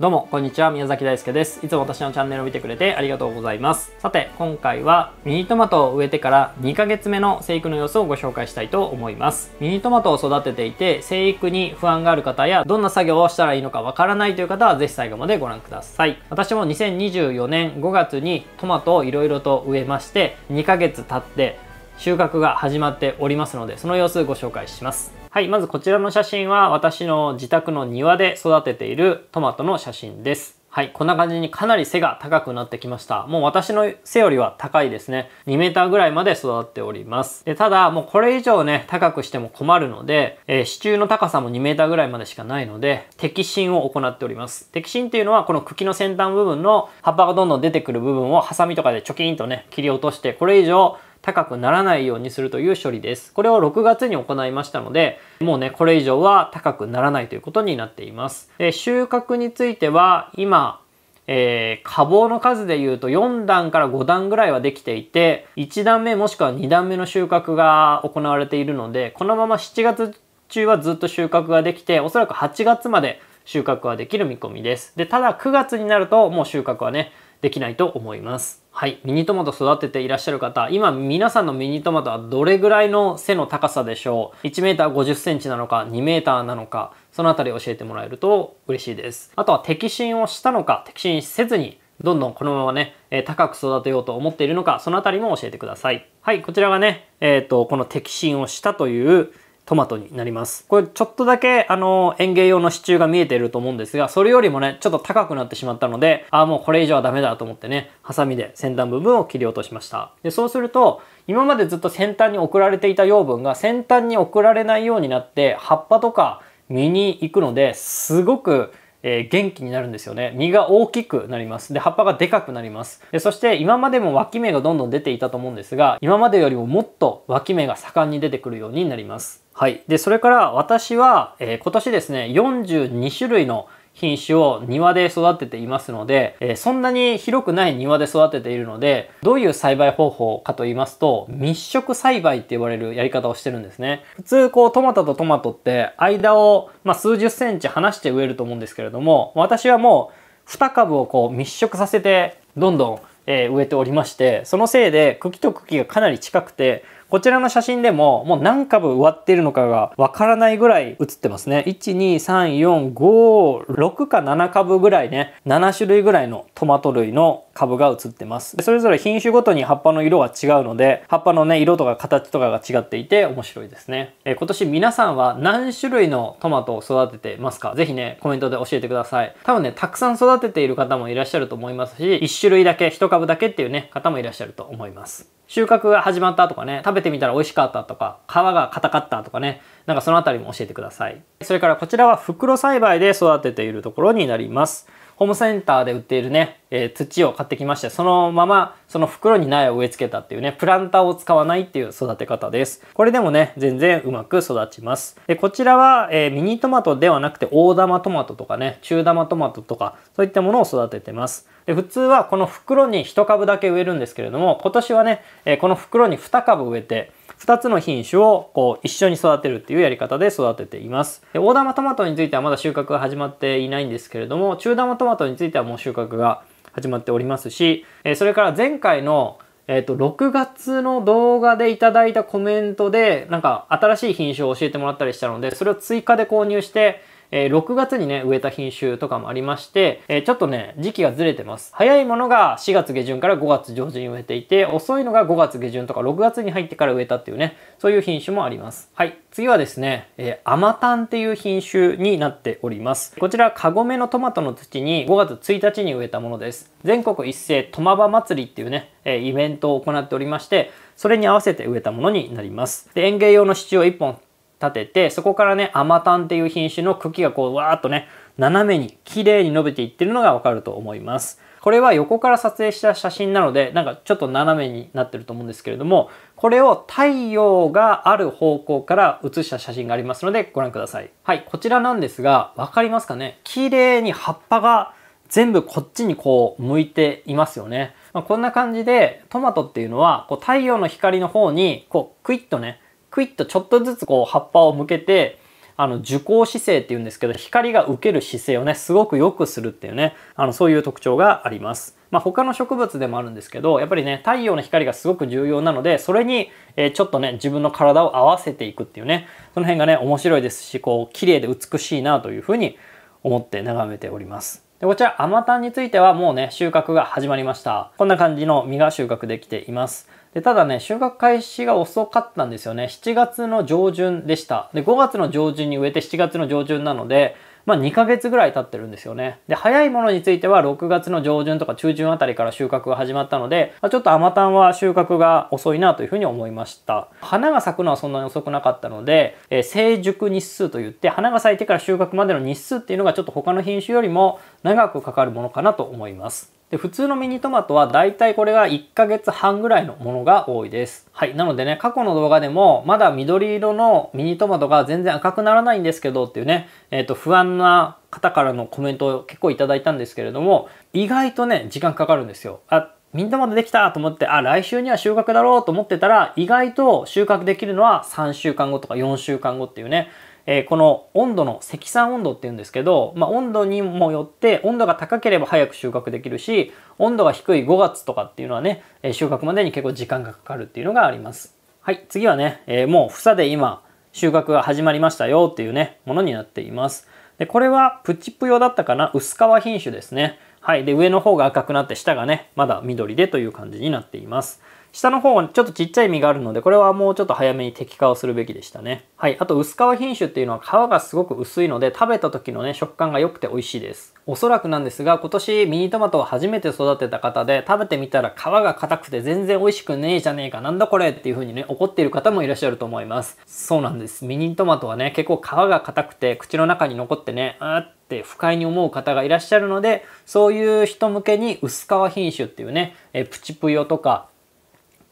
どうも、こんにちは。宮崎大輔です。いつも私のチャンネルを見てくれてありがとうございます。さて、今回はミニトマトを植えてから2ヶ月目の生育の様子をご紹介したいと思います。ミニトマトを育てていて、生育に不安がある方や、どんな作業をしたらいいのかわからないという方は、ぜひ最後までご覧ください。私も2024年5月にトマトをいろいろと植えまして、2ヶ月経って、収穫が始まっておりますので、その様子ご紹介します。はい、まずこちらの写真は私の自宅の庭で育てているトマトの写真です。はい、こんな感じにかなり背が高くなってきました。もう私の背よりは高いですね。2メーターぐらいまで育っております。でただ、もうこれ以上ね、高くしても困るので、えー支柱の高さも2メーターぐらいまでしかないので、摘心を行っております。摘心っていうのは、この茎の先端部分の葉っぱがどんどん出てくる部分をハサミとかでチョキンとね、切り落として、これ以上高くならないようにするという処理です。これを6月に行いましたので、もうね、これ以上は高くならないということになっています。で収穫については、今、えー、花房の数で言うと4段から5段ぐらいはできていて、1段目もしくは2段目の収穫が行われているので、このまま7月中はずっと収穫ができて、おそらく8月まで収穫はできる見込みです。で、ただ9月になるともう収穫はね、できないと思います。はい。ミニトマト育てていらっしゃる方、今皆さんのミニトマトはどれぐらいの背の高さでしょう ?1 メーター50センチなのか、2メーターなのか、そのあたり教えてもらえると嬉しいです。あとは摘心をしたのか、摘心せずに、どんどんこのままね、えー高く育てようと思っているのか、そのあたりも教えてください。はい。こちらがね、えっ、と、この摘心をしたという、トマトになります。これちょっとだけあの園芸用の支柱が見えていると思うんですが、それよりもね、ちょっと高くなってしまったので、ああ、もうこれ以上はダメだと思ってね、ハサミで先端部分を切り落としました。で、そうすると、今までずっと先端に送られていた養分が先端に送られないようになって、葉っぱとか実に行くので、すごくえー元気になるんですよね。実が大きくなります。で、葉っぱがでかくなります。で、そして今までも脇芽がどんどん出ていたと思うんですが、今までよりももっと脇芽が盛んに出てくるようになります。はい。で、それから私は、えー今年ですね、42種類の品種を庭で育てていますので、えーそんなに広くない庭で育てているので、どういう栽培方法かと言いますと、密植栽培って言われるやり方をしてるんですね。普通こうトマトとトマトって間を、まあ、数十センチ離して植えると思うんですけれども、私はもう2株をこう密植させてどんどん、えー植えておりまして、そのせいで茎と茎がかなり近くて、こちらの写真でももう何株植わっているのかがわからないぐらい写ってますね。1、2、3、4、5、6か7株ぐらいね、7種類ぐらいのトマト類の株が写ってます。それぞれ品種ごとに葉っぱの色が違うので、葉っぱのね、色とか形とかが違っていて面白いですね。えー今年皆さんは何種類のトマトを育ててますか？ぜひね、コメントで教えてください。多分ね、たくさん育てている方もいらっしゃると思いますし、1種類だけ、1株だけっていうね、方もいらっしゃると思います。収穫が始まったとかね、食べてみたら美味しかったとか、皮が硬かったとかね、なんかそのあたりも教えてください。それからこちらは袋栽培で育てているところになります。ホームセンターで売っているね、えー土を買ってきまして、そのままその袋に苗を植え付けたっていうね、プランターを使わないっていう育て方です。これでもね、全然うまく育ちます。で、こちらは、えーミニトマトではなくて大玉トマトとかね、中玉トマトとか、そういったものを育ててます。で、普通はこの袋に1株だけ植えるんですけれども、今年はね、えーこの袋に2株植えて、2つの品種をこう一緒に育てるっていうやり方で育てています。で大玉トマトについてはまだ収穫が始まっていないんですけれども、中玉トマトについてはもう収穫が始まっておりますし、えそれから前回のえっ、と、6月の動画でいただいたコメントで、なんか新しい品種を教えてもらったりしたので、それを追加で購入して、えー6月にね、植えた品種とかもありまして、えーちょっとね、時期がずれてます。早いものが4月下旬から5月上旬に植えていて、遅いのが5月下旬とか6月に入ってから植えたっていうね、そういう品種もあります。はい。次はですね、えーアマタンっていう品種になっております。こちら、カゴメのトマトの土に5月1日に植えたものです。全国一斉トマバ祭りっていうね、えイベントを行っておりまして、それに合わせて植えたものになります。で、園芸用の支柱を1本立てて、そこからね、アマタンっていう品種の茎がこう、わーっとね、斜めに綺麗に伸びていってるのがわかると思います。これは横から撮影した写真なので、なんかちょっと斜めになってると思うんですけれども、これを太陽がある方向から写した写真がありますので、ご覧ください。はい、こちらなんですが、わかりますかね？綺麗に葉っぱが全部こっちにこう向いていますよね。まあ、こんな感じでトマトっていうのはこう太陽の光の方にこうクイッとねクイッとちょっとずつこう葉っぱを向けてあの受光姿勢っていうんですけど光が受ける姿勢をねすごく良くするっていうねあのそういう特徴があります。まあ、他の植物でもあるんですけどやっぱりね太陽の光がすごく重要なのでそれに、えちょっとね自分の体を合わせていくっていうねその辺がね面白いですしこう綺麗で美しいなというふうに思って眺めております。でこちら、アマタンについてはもうね、収穫が始まりました。こんな感じの実が収穫できています。でただね、収穫開始が遅かったんですよね。7月の上旬でした。で、5月の上旬に植えて7月の上旬なので、まあ、2ヶ月ぐらい経ってるんですよね。で、早いものについては6月の上旬とか中旬あたりから収穫が始まったので、まあ、ちょっとアマタンは収穫が遅いなというふうに思いました。花が咲くのはそんなに遅くなかったので、えー、成熟日数といって、花が咲いてから収穫までの日数っていうのがちょっと他の品種よりも長くかかるものかなと思います。で普通のミニトマトはだいたいこれが1ヶ月半ぐらいのものが多いです。はい。なのでね、過去の動画でもまだ緑色のミニトマトが全然赤くならないんですけどっていうね、えっ、ー、と不安な方からのコメントを結構いただいたんですけれども、意外とね、時間かかるんですよ。あミニトマトできたと思って、あ、来週には収穫だろうと思ってたら、意外と収穫できるのは3週間後とか4週間後っていうね、えー、この温度の積算温度っていうんですけど、まあ、温度にもよって温度が高ければ早く収穫できるし温度が低い5月とかっていうのはね収穫までに結構時間がかかるっていうのがあります。はい、次はね、えー、もう房で今収穫が始まりましたよっていうねものになっています。でこれはプチプヨだったかな？薄皮品種ですね。はい。で、上の方が赤くなって下がね、まだ緑でという感じになっています。下の方はちょっとちっちゃい実があるので、これはもうちょっと早めに適化をするべきでしたね。はい。あと、薄皮品種っていうのは皮がすごく薄いので、食べた時のね、食感が良くて美味しいです。おそらくなんですが、今年ミニトマトを初めて育てた方で、食べてみたら皮が硬くて全然美味しくねえじゃねえか、なんだこれっていう風にね、怒っている方もいらっしゃると思います。そうなんです。ミニトマトはね、結構皮が硬くて、口の中に残ってね、あーっって不快に思う方がいらっしゃるので、そういう人向けに薄皮品種っていうね、えプチプヨとか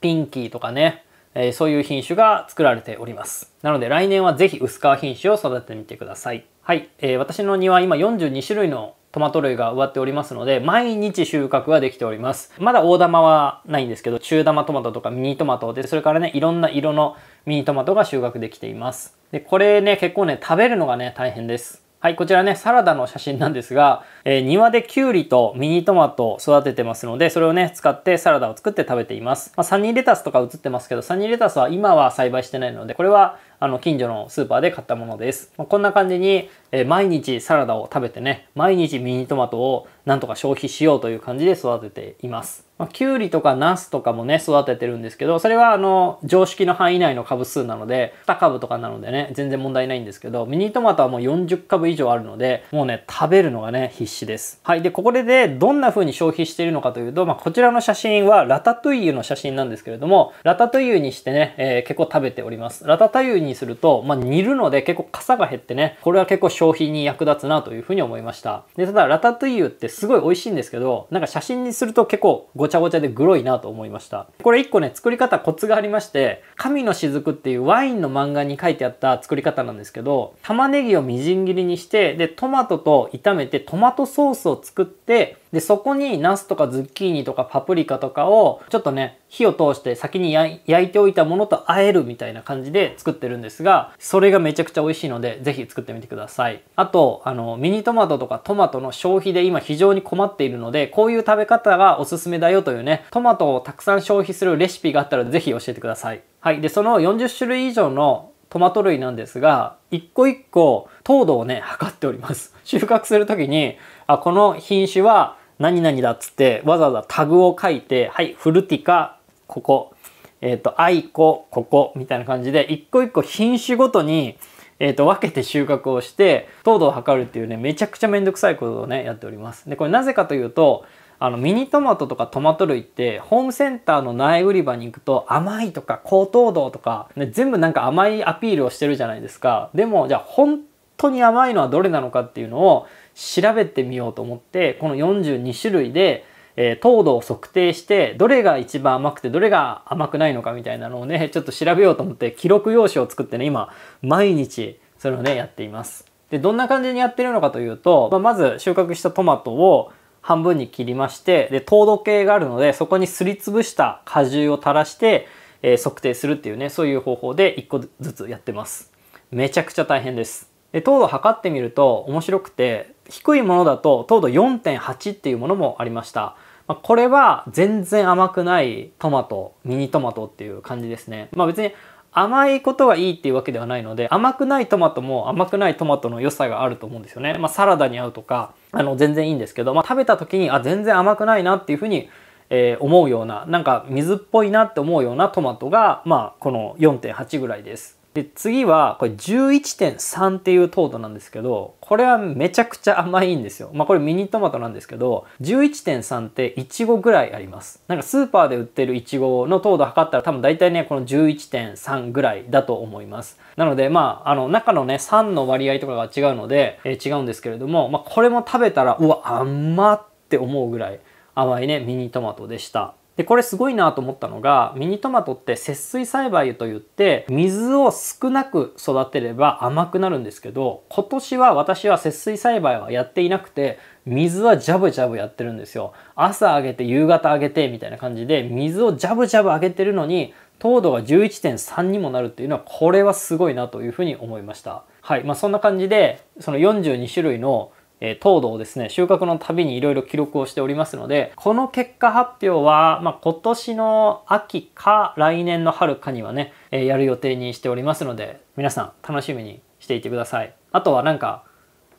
ピンキーとかね、え、そういう品種が作られております。なので来年はぜひ薄皮品種を育ててみてください。はい、えー、私の庭今42種類のトマト類が植わっておりますので、毎日収穫ができております。まだ大玉はないんですけど、中玉トマトとかミニトマトで、それからね、いろんな色のミニトマトが収穫できています。で、これね、結構ね、食べるのがね、大変です。はい、こちらね、サラダの写真なんですが、えー、庭でキュウリとミニトマトを育ててますので、それをね、使ってサラダを作って食べています。まあ、サニーレタスとか映ってますけど、サニーレタスは今は栽培してないので、これはあの近所のスーパーで買ったものです。まあ、こんな感じに、えー、毎日サラダを食べてね、毎日ミニトマトをなんとか消費しようという感じで育てています。まあ、きゅうりとかナスとかもね、育ててるんですけど、それはあの、常識の範囲内の株数なので、2株とかなのでね、全然問題ないんですけど、ミニトマトはもう40株以上あるので、もうね、食べるのがね、必死です。はい。で、ここでどんな風に消費しているのかというと、まあ、こちらの写真はラタトゥイユの写真なんですけれども、ラタトゥイユにしてね、えー、結構食べております。ラタトゥイユににすると、まあ、煮るので結構傘が減ってね、これは結構消費に役立つなという風に思いました。で、ただラタトゥイユってすごい美味しいんですけど、なんか写真にすると結構ごちゃごちゃでグロいなと思いました。これ一個ね、作り方コツがありまして、神の雫っていうワインの漫画に書いてあった作り方なんですけど、玉ねぎをみじん切りにして、で、トマトと炒めてトマトソースを作って、で、そこにナスとかズッキーニとかパプリカとかをちょっとね、火を通して先に焼いておいたものと和えるみたいな感じで作ってるんですが、それがめちゃくちゃ美味しいので、ぜひ作ってみてください。あと、あの、ミニトマトとかトマトの消費で今非常に困っているので、こういう食べ方がおすすめだよというね、トマトをたくさん消費するレシピがあったらぜひ教えてください。はい。で、その40種類以上のトマト類なんですが、一個一個糖度をね、測っております。収穫するときに、あ、この品種は何々だっつってわざわざタグを書いて、はい、フルティカ、ここ、えっ、ー、と、アイコ、ここ、みたいな感じで、一個一個品種ごとに、えっ、ー、と、分けて収穫をして、糖度を測るっていうね、めちゃくちゃめんどくさいことをね、やっております。で、これなぜかというと、あの、ミニトマトとかトマト類って、ホームセンターの苗売り場に行くと、甘いとか高糖度とか、ね、全部なんか甘いアピールをしてるじゃないですか。でも、じゃあ本当に甘いのはどれなのかっていうのを、調べてみようと思ってこの42種類で、えー、糖度を測定してどれが一番甘くてどれが甘くないのかみたいなのをねちょっと調べようと思って記録用紙を作ってね今毎日それをねやっています。でどんな感じにやってるのかというと、まあ、まず収穫したトマトを半分に切りましてで糖度計があるのでそこにすりつぶした果汁を垂らして、えー、測定するっていうねそういう方法で1個ずつやってます。めちゃくちゃ大変です。で糖度測ってみると面白くて低いものだと糖度4.8っていうものもありました。まあ、これは全然甘くないトマトミニトマトっていう感じですね。まあ、別に甘いことがいいっていうわけではないので甘くないトマトも甘くないトマトの良さがあると思うんですよね。まあ、サラダに合うとかあの全然いいんですけど、まあ、食べた時にあ全然甘くないなっていうふうにえー、思うようななんか水っぽいなって思うようなトマトがまあこの4.8ぐらいです。で次はこれ11.3っていう糖度なんですけどこれはめちゃくちゃ甘いんですよ。まあこれミニトマトなんですけど11.3っていちごぐらいあります。なんかスーパーで売ってるいちごの糖度測ったら多分大体ねこの11.3ぐらいだと思います。なのでまああの中のね酸の割合とかが違うので、えー、違うんですけれども、まあ、これも食べたらうわ甘って思うぐらい甘いねミニトマトでした。でこれすごいなと思ったのがミニトマトって節水栽培といって水を少なく育てれば甘くなるんですけど今年は私は節水栽培はやっていなくて水はジャブジャブやってるんですよ。朝あげて夕方あげてみたいな感じで水をジャブジャブあげてるのに糖度が11.3にもなるっていうのはこれはすごいなというふうに思いました。はい。まあそんな感じでその42種類のえ糖度をですね、収穫のたびにいろいろ記録をしておりますので、この結果発表は、まあ、今年の秋か来年の春かにはね、えやる予定にしておりますので、皆さん楽しみにしていてください。あとはなんか、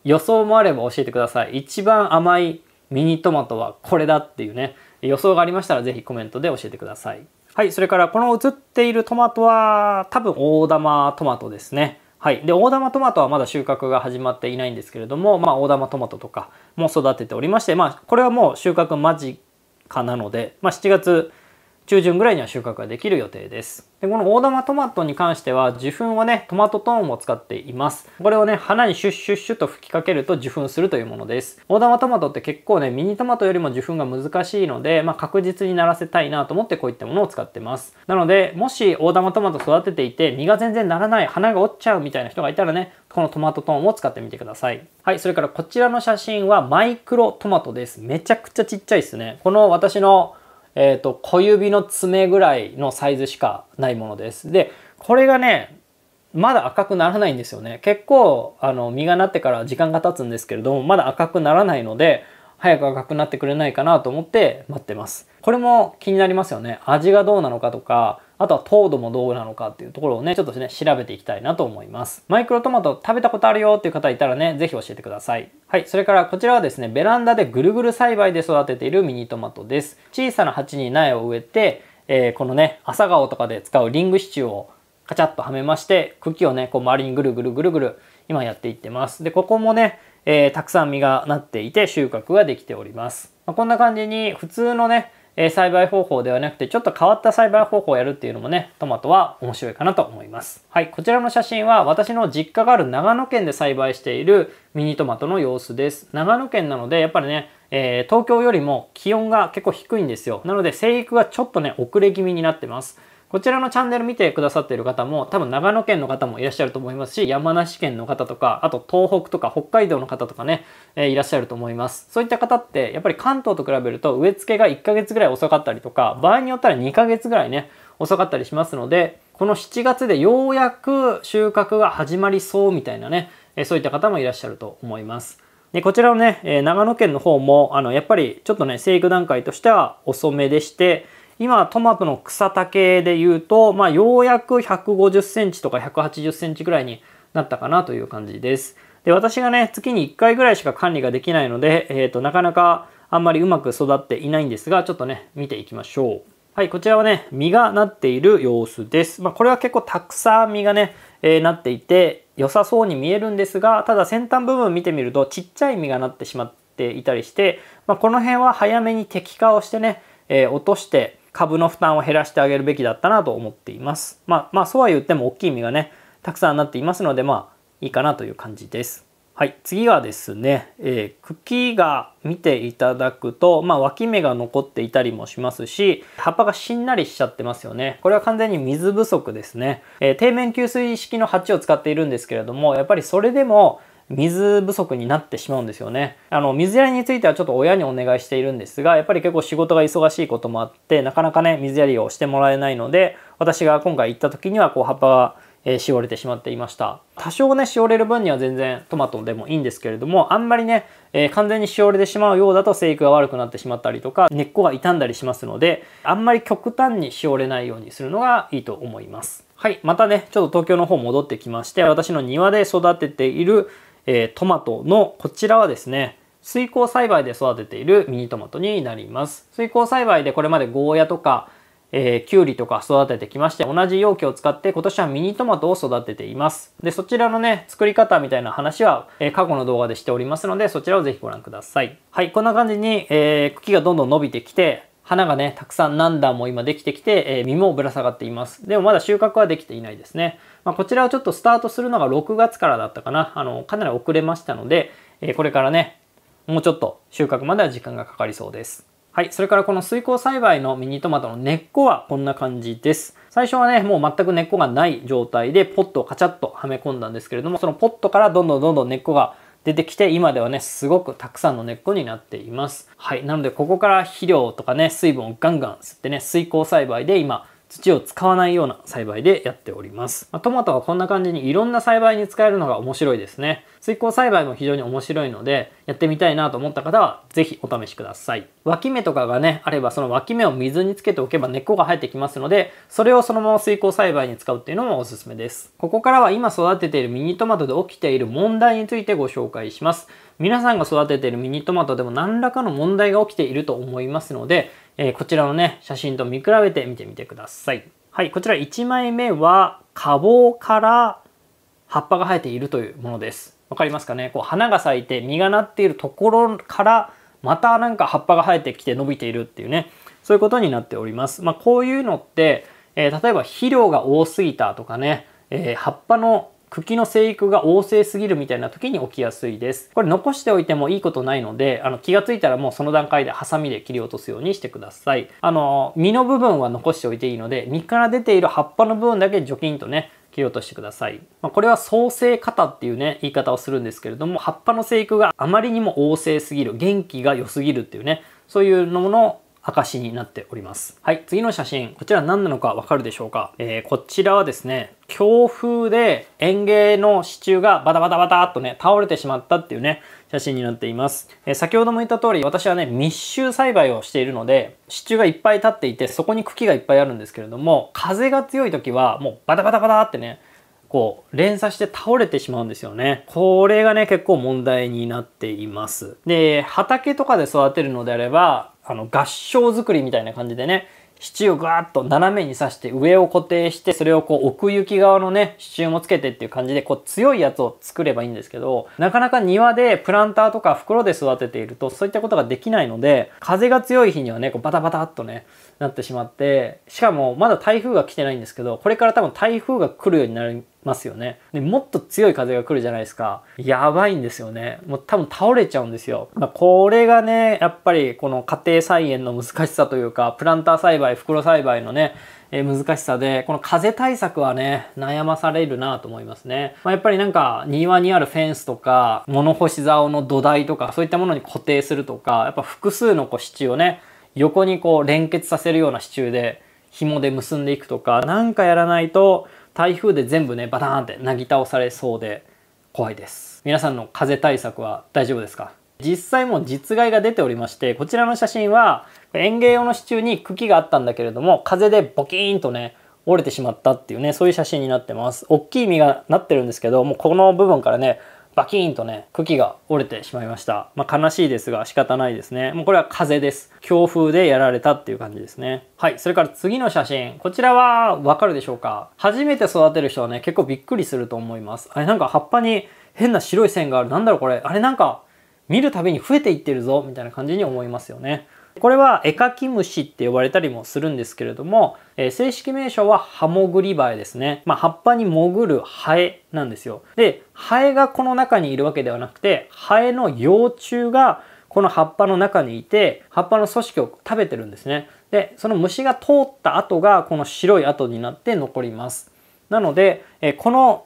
予想もあれば教えてください。一番甘いミニトマトはこれだっていうね、予想がありましたらぜひコメントで教えてください。はい、それからこの映っているトマトは多分大玉トマトですね。はい。で、大玉トマトはまだ収穫が始まっていないんですけれども、まあ、大玉トマトとかも育てておりまして、まあ、これはもう収穫間近なので、まあ、7月中旬ぐらいには収穫ができる予定です。でこの大玉トマトに関しては受粉はねトマトトーンを使っています。これをね花にシュッシュッシュと吹きかけると受粉するというものです。大玉トマトって結構ねミニトマトよりも受粉が難しいので、まあ、確実にならせたいなと思ってこういったものを使ってます。なのでもし大玉トマト育てていて実が全然ならない花が落ちちゃうみたいな人がいたらねこのトマトトーンを使ってみてください。はい、それからこちらの写真はマイクロトマトです。めちゃくちゃちっちゃいですね。この私のえっ、ー、と、小指の爪ぐらいのサイズしかないものです。で、これがね、まだ赤くならないんですよね。結構、あの、実がなってから時間が経つんですけれども、まだ赤くならないので、早く赤くなってくれないかなと思って待ってます。これも気になりますよね。味がどうなのかとか、あとは糖度もどうなのかっていうところをね、ちょっとね、調べていきたいなと思います。マイクロトマト食べたことあるよっていう方いたらね、ぜひ教えてください。はい、それからこちらはですね、ベランダでぐるぐる栽培で育てているミニトマトです。小さな鉢に苗を植えて、えー、このね、朝顔とかで使うリング支柱をカチャッとはめまして、茎をね、こう周りにぐるぐるぐるぐる今やっていってます。で、ここもね、えー、たくさん実がなっていて収穫ができております。まあ、こんな感じに普通のね、え栽培方法ではなくてちょっと変わった栽培方法をやるっていうのもねトマトは面白いかなと思います。はいこちらの写真は私の実家がある長野県で栽培しているミニトマトの様子です。長野県なのでやっぱりね、えー、東京よりも気温が結構低いんですよ。なので生育がちょっとね遅れ気味になってます。こちらのチャンネル見てくださっている方も多分長野県の方もいらっしゃると思いますし山梨県の方とかあと東北とか北海道の方とかね、えー、いらっしゃると思います。そういった方ってやっぱり関東と比べると植え付けが1ヶ月ぐらい遅かったりとか場合によったら2ヶ月ぐらいね遅かったりしますのでこの7月でようやく収穫が始まりそうみたいなね、えそういった方もいらっしゃると思います。でこちらのね、え長野県の方もあのやっぱりちょっとね生育段階としては遅めでして今トマトの草丈で言うと、まあ、ようやく150センチとか180センチぐらいになったかなという感じです。で私がね月に1回ぐらいしか管理ができないので、えーと、なかなかあんまりうまく育っていないんですがちょっとね見ていきましょう。はいこちらはね実がなっている様子です。まあ、これは結構たくさん実がね、えー、なっていて良さそうに見えるんですがただ先端部分見てみるとちっちゃい実がなってしまっていたりして、まあ、この辺は早めに摘果をしてね、えー、落として株の負担を減らしてあげるべきだったなと思っています。まあ、まあ、そうは言っても大きい実がね、たくさんなっていますので、まあ、いいかなという感じです。はい、次はですね、えー、茎が見ていただくと、まあ、脇芽が残っていたりもしますし葉っぱがしんなりしちゃってますよねこれは完全に水不足ですね、えー、底面給水式の鉢を使っているんですけれどもやっぱりそれでも水不足になってしまうんですよね。あの、水やりについてはちょっと親にお願いしているんですが、やっぱり結構仕事が忙しいこともあって、なかなかね、水やりをしてもらえないので、私が今回行った時には、こう、葉っぱがえー、しおれてしまっていました多少ねしおれる分には全然トマトでもいいんですけれどもあんまりね、えー、完全にしおれてしまうようだと生育が悪くなってしまったりとか根っこが傷んだりしますのであんまり極端にしおれないようにするのがいいと思いますはいまたねちょっと東京の方戻ってきまして私の庭で育てている、えー、トマトのこちらはですね水耕栽培で育てているミニトマトになります水耕栽培でこれまでゴーヤとかえー、きゅうりとか育ててきまして、同じ容器を使って今年はミニトマトを育てています。で、そちらのね、作り方みたいな話は、えー、過去の動画でしておりますので、そちらをぜひご覧ください。はい、こんな感じに、えー、茎がどんどん伸びてきて、花がね、たくさん何段も今できてきて、えー、実もぶら下がっています。でもまだ収穫はできていないですね。まあ、こちらをちょっとスタートするのが6月からだったかな。あの、かなり遅れましたので、えー、これからね、もうちょっと収穫までは時間がかかりそうです。はい。それからこの水耕栽培のミニトマトの根っこはこんな感じです。最初はね、もう全く根っこがない状態でポットをカチャッとはめ込んだんですけれども、そのポットからどんどんどんどん根っこが出てきて、今ではね、すごくたくさんの根っこになっています。はい。なので、ここから肥料とかね、水分をガンガン吸ってね、水耕栽培で今、土を使わないような栽培でやっております。まあ、トマトはこんな感じにいろんな栽培に使えるのが面白いですね。水耕栽培も非常に面白いので、やってみたいなと思った方はぜひお試しください。脇芽とかがね、あればその脇芽を水につけておけば根っこが生えてきますので、それをそのまま水耕栽培に使うっていうのもおすすめです。ここからは今育てているミニトマトで起きている問題についてご紹介します。皆さんが育てているミニトマトでも何らかの問題が起きていると思いますので、えー、こちらのね、写真と見比べてみてみてください。はい、こちら1枚目は花房から葉っぱが生えているというものです。わかりますかね？こう花が咲いて実がなっているところからまたなんか葉っぱが生えてきて伸びているっていうね、そういうことになっております。まあ、こういうのって、えー、例えば肥料が多すぎたとかね、えー、葉っぱの茎の生育が旺盛すぎるみたいな時に起きやすいです。これ残しておいてもいいことないので、あの気がついたらもうその段階でハサミで切り落とすようにしてください。あの、実の部分は残しておいていいので、実から出ている葉っぱの部分だけ除菌とね、切り落としてください。まあ、これは創生型っていうね、言い方をするんですけれども、葉っぱの生育があまりにも旺盛すぎる、元気が良すぎるっていうね、そういうのの証になっております。はい、次の写真。こちら何なのかわかるでしょうか、えー、こちらはですね、強風で園芸の支柱がバタバタバタっとね、倒れてしまったっていうね、写真になっています。えー、先ほども言った通り、私はね、密集栽培をしているので、支柱がいっぱい立っていて、そこに茎がいっぱいあるんですけれども、風が強い時はもうバタバタバタってね、こう連鎖して倒れてしまうんですよね。これがね結構問題になっています。で畑とかで育てるのであればあの合掌造りみたいな感じでね支柱をガーッと斜めに刺して上を固定してそれをこう奥行き側のね支柱もつけてっていう感じでこう強いやつを作ればいいんですけどなかなか庭でプランターとか袋で育てているとそういったことができないので風が強い日にはねこうバタバタっとねなってしまってしかもまだ台風が来てないんですけどこれから多分台風が来るようになるますよね。で、もっと強い風が来るじゃないですか。やばいんですよね。もう多分倒れちゃうんですよ。まあ、これがね、やっぱりこの家庭菜園の難しさというか、プランター栽培、袋栽培のね、え、難しさで、この風対策はね、悩まされるなと思いますね。まあ、やっぱりなんか庭にあるフェンスとか、物干し竿の土台とか、そういったものに固定するとか、やっぱ複数のこう支柱をね、横にこう連結させるような支柱で紐で結んでいくとか、なんかやらないと、台風で全部ねバターンってなぎ倒されそうで怖いです。皆さんの風対策は大丈夫ですか？実際も実害が出ておりましてこちらの写真は園芸用の支柱に茎があったんだけれども風でボキーンとね折れてしまったっていうねそういう写真になってます。大きい実がなってるんですけどもうこの部分からねバキーンとね、茎が折れてしまいました。まあ、悲しいですが仕方ないですね。もうこれは風です。強風でやられたっていう感じですね。はい。それから次の写真。こちらはわかるでしょうか？初めて育てる人はね、結構びっくりすると思います。あれなんか葉っぱに変な白い線がある。なんだろうこれ。あれなんか見るたびに増えていってるぞみたいな感じに思いますよね。これは絵描き虫って呼ばれたりもするんですけれども、えー、正式名称はハモグリバエですね。まあ、葉っぱに潜るハエなんですよ。で、ハエがこの中にいるわけではなくて、ハエの幼虫がこの葉っぱの中にいて、葉っぱの組織を食べてるんですね。で、その虫が通った跡がこの白い跡になって残ります。なので、えー、この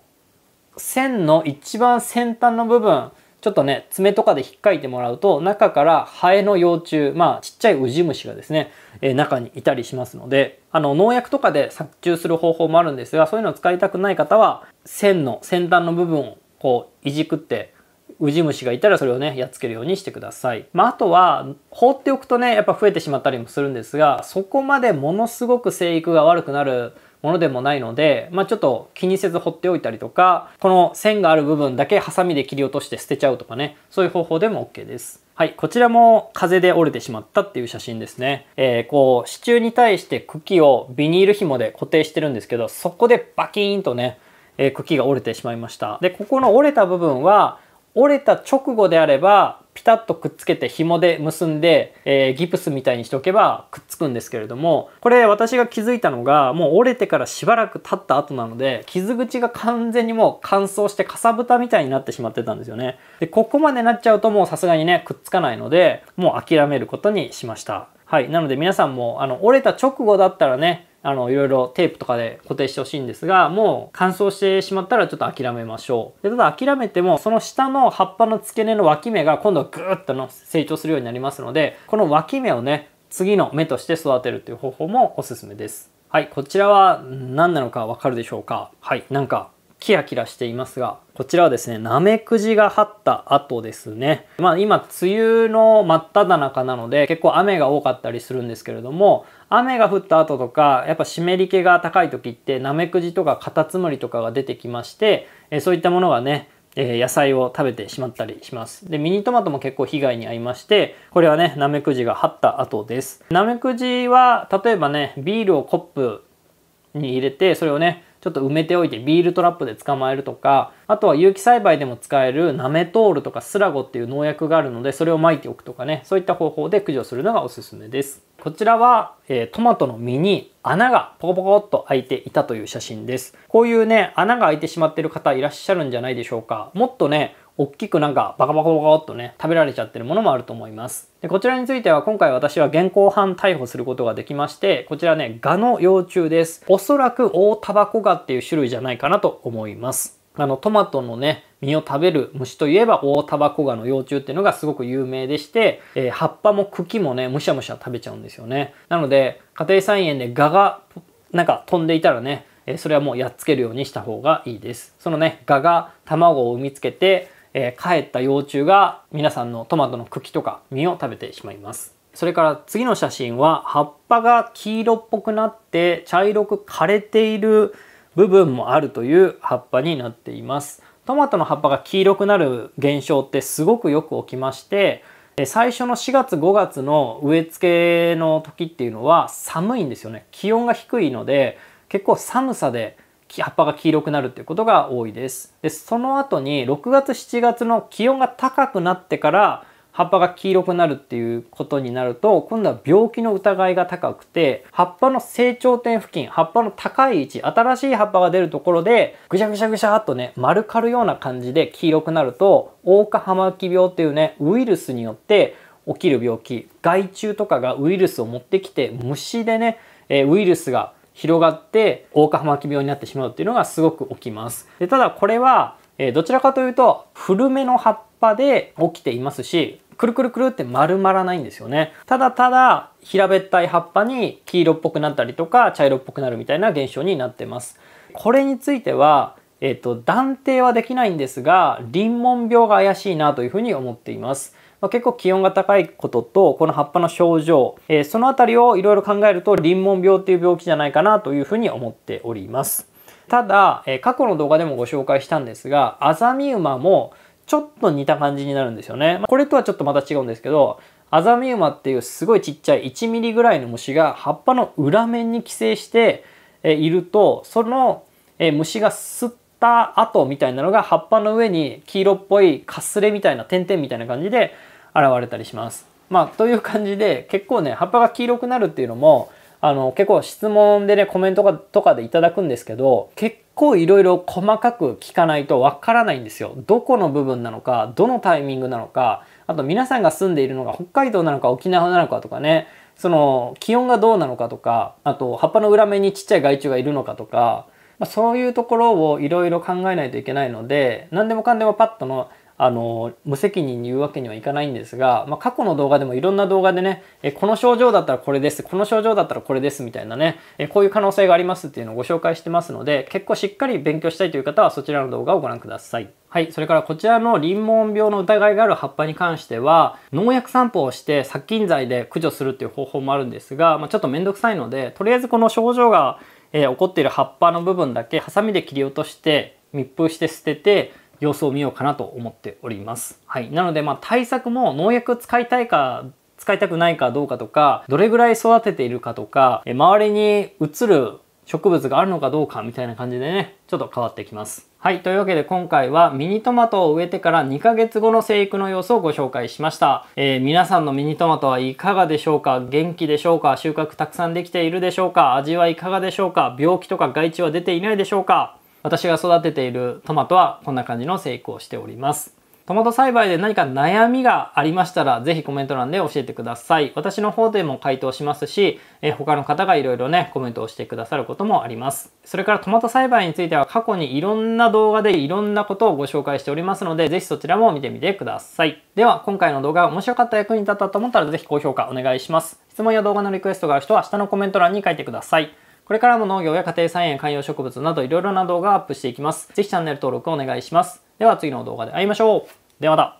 線の一番先端の部分、ちょっとね爪とかで引っかいてもらうと中からハエの幼虫まあちっちゃいウジ虫がですね、えー、中にいたりしますのであの農薬とかで殺虫する方法もあるんですがそういうのを使いたくない方は線の先端の部分をこういじくってウジ虫がいたらそれをねやっつけるようにしてください。まあ、あとは放っておくとねやっぱ増えてしまったりもするんですがそこまでものすごく生育が悪くなるものでもないので、まあ、ちょっと気にせず放っておいたりとかこの線がある部分だけハサミで切り落として捨てちゃうとかねそういう方法でも OK です。はい、こちらも風で折れてしまったっていう写真ですね。えー、こう支柱に対して茎をビニール紐で固定してるんですけどそこでバキーンとね、えー、茎が折れてしまいました。でここの折れた部分は折れた直後であればピタッとくっつけて紐で結んで、えー、ギプスみたいにしておけばくっつくんですけれどもこれ私が気づいたのがもう折れてからしばらく経った後なので傷口が完全にもう乾燥してかさぶたみたいになってしまってたんですよね。でここまでなっちゃうともうさすがにねくっつかないのでもう諦めることにしました。はい。なので皆さんもあの折れた直後だったらねあのいろいろテープとかで固定してほしいんですがもう乾燥してしまったらちょっと諦めましょう。でただ諦めてもその下の葉っぱの付け根の脇芽が今度はグーッとの成長するようになりますのでこの脇芽をね次の芽として育てるという方法もおすすめです。はいこちらは何なのかわかるでしょうか？はいなんかキラキラしていますがこちらはですねナメクジが張った後ですねまあ今梅雨の真っ只中なので結構雨が多かったりするんですけれども雨が降った後とかやっぱ湿り気が高い時ってナメクジとかカタツムリとかが出てきましてそういったものがね野菜を食べてしまったりします。で、ミニトマトも結構被害に遭いまして、これはね、ナメクジが張った後です。ナメクジは、例えばね、ビールをコップに入れて、それをね、ちょっと埋めておいてビールトラップで捕まえるとかあとは有機栽培でも使えるナメトールとかスラゴっていう農薬があるのでそれを撒いておくとかねそういった方法で駆除するのがおすすめです。こちらは、えー、トマトの実に穴がポコポコっと開いていたという写真です。こういうね穴が開いてしまってる方いらっしゃるんじゃないでしょうか。もっとね大きくなんかバカバカバカっとね食べられちゃってるものもあると思います。でこちらについては今回私は現行犯逮捕することができましてこちらねガの幼虫です。おそらく大タバコガっていう種類じゃないかなと思います。あのトマトのね実を食べる虫といえば大タバコガの幼虫っていうのがすごく有名でして、えー、葉っぱも茎もねむしゃむしゃ食べちゃうんですよね。なので家庭菜園でガがなんか飛んでいたらねそれはもうやっつけるようにした方がいいです。そのねガが卵を産みつけてえー、帰った幼虫が皆さんのトマトの茎とか実を食べてしまいます。それから次の写真は葉っぱが黄色っぽくなって茶色く枯れている部分もあるという葉っぱになっています。トマトの葉っぱが黄色くなる現象ってすごくよく起きまして最初の4月5月の植え付けの時っていうのは寒いんですよね気温が低いので結構寒さで葉っぱが黄色くなるっていうことが多いです。でその後に6月7月の気温が高くなってから葉っぱが黄色くなるっていうことになると今度は病気の疑いが高くて葉っぱの成長点付近葉っぱの高い位置新しい葉っぱが出るところでぐしゃぐしゃぐしゃっとね丸かるような感じで黄色くなると黄化葉巻病っていうねウイルスによって起きる病気害虫とかがウイルスを持ってきて虫でねえウイルスが広がって黄化葉巻病になってしまうっていうのがすごく起きます。でただこれは、えどちらかというと古めの葉っぱで起きていますしくるくるくるって丸まらないんですよね。ただただ平べったい葉っぱに黄色っぽくなったりとか茶色っぽくなるみたいな現象になってます。これについてはえっ、と断定はできないんですが輪紋病が怪しいなというふうに思っています。まあ、結構気温が高いこととこの葉っぱの症状、えー、その辺りをいろいろ考えると輪紋病っていう病気じゃないかなというふうに思っております。ただ、えー、過去の動画でもご紹介したんですがアザミウマもちょっと似た感じになるんですよね。まあこれとはちょっとまた違うんですけどアザミウマっていうすごいちっちゃい1ミリぐらいの虫が葉っぱの裏面に寄生しているとその虫が吸った跡みたいなのが葉っぱの上に黄色っぽいかすれみたいな点々みたいな感じで現れたりします。まあ、という感じで結構ね葉っぱが黄色くなるっていうのもあの結構質問でねコメントとかでいただくんですけど結構いろいろ細かく聞かないとわからないんですよ。どこの部分なのかどのタイミングなのかあと皆さんが住んでいるのが北海道なのか沖縄なのかとかねその気温がどうなのかとかあと葉っぱの裏面にちっちゃい害虫がいるのかとか、まあ、そういうところをいろいろ考えないといけないので何でもかんでもパッとのあの無責任に言うわけにはいかないんですが、まあ、過去の動画でもいろんな動画でねえこの症状だったらこれですこの症状だったらこれですみたいなねえこういう可能性がありますっていうのをご紹介してますので結構しっかり勉強したいという方はそちらの動画をご覧ください。はい。それからこちらの臨門病の疑いがある葉っぱに関しては、農薬散布をして殺菌剤で駆除するっていう方法もあるんですが、まあ、ちょっとめんどくさいので、とりあえずこの症状が、えー、起こっている葉っぱの部分だけハサミで切り落として密封して捨てて、様子を見ようかなと思っております。はい。なので、まあ対策も農薬使いたいか使いたくないかどうかとか、どれぐらい育てているかとか、周りに移る植物があるのかどうかみたいな感じでね、ちょっと変わってきます。はい。というわけで今回はミニトマトを植えてから2ヶ月後の生育の様子をご紹介しました。えー、皆さんのミニトマトはいかがでしょうか？元気でしょうか？収穫たくさんできているでしょうか？味はいかがでしょうか？病気とか害虫は出ていないでしょうか？私が育てているトマトはこんな感じの生育をしております。トマト栽培で何か悩みがありましたら、ぜひコメント欄で教えてください。私の方でも回答しますし、え他の方がいろいろね、コメントをしてくださることもあります。それからトマト栽培については過去にいろんな動画でいろんなことをご紹介しておりますので、ぜひそちらも見てみてください。では、今回の動画が面白かった役に立ったと思ったら、ぜひ高評価お願いします。質問や動画のリクエストがある人は下のコメント欄に書いてください。これからも農業や家庭菜園、観葉植物などいろいろな動画をアップしていきます。ぜひチャンネル登録お願いします。では次の動画で会いましょう。ではまた。